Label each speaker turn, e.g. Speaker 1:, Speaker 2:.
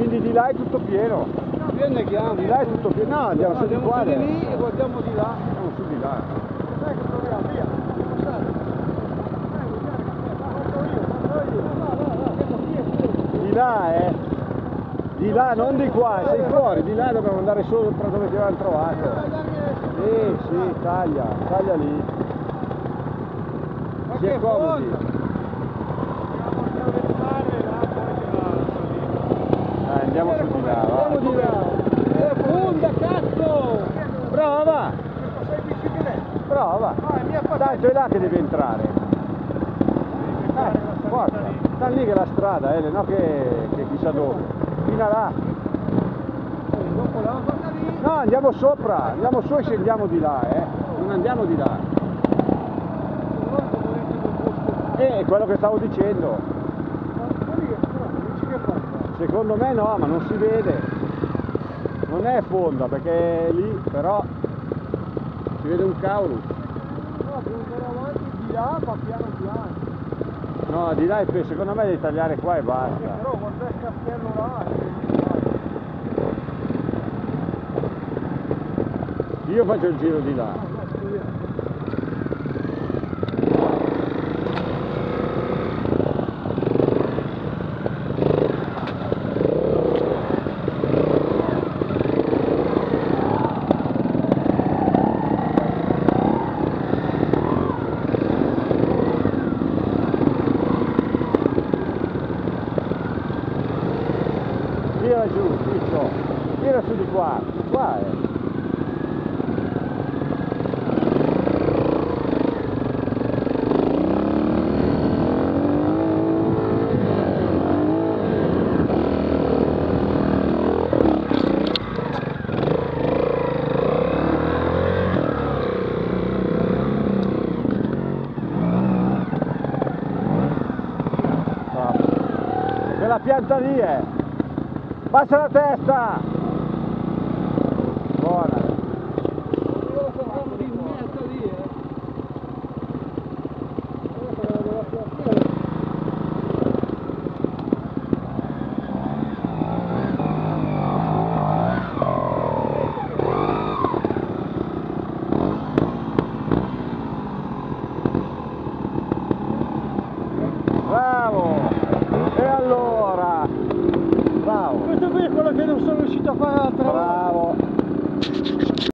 Speaker 1: Quindi di là è tutto pieno.
Speaker 2: Qui andiamo. Di là è
Speaker 1: tutto pieno. No, andiamo su di qua. su di lì e guardiamo di là. Andiamo su di là. Dai
Speaker 2: che proviamo, via. No, no, no.
Speaker 1: Di là, eh. Di là, non di qua, sei fuori, di là dobbiamo andare sopra dove ti avevamo trovato. Sì, sì, taglia, taglia lì. Si accomodi. fonda! Dobbiamo
Speaker 2: attraversare là, poi
Speaker 1: Eh, andiamo su di là, va. Andiamo di là.
Speaker 2: È fonda, cazzo!
Speaker 1: Prova, Questo
Speaker 2: sei bicicletta.
Speaker 1: Tanto è là che devi entrare. Eh, forza. Sta lì che è la strada, eh, no che, che chissà dove. Fino a là.
Speaker 2: Guarda.
Speaker 1: No, andiamo sopra, andiamo su e scendiamo di là, eh. Non andiamo di là. Eh, è quello che stavo dicendo. Secondo me no, ma non si vede. Non è fonda perché è lì, però si vede un cavolo.
Speaker 2: Devo andare avanti di là, ma piano piano.
Speaker 1: No, di là secondo me devi tagliare qua e basta. Però
Speaker 2: guarda il castello là.
Speaker 1: Io faccio il giro di là. Tira giù, Ciccio. Tira su di qua, qua eh. Quella pianta lì è. Basta la testa! bravo questo
Speaker 2: qui è quello che non sono riuscito a fare l'altra
Speaker 1: bravo.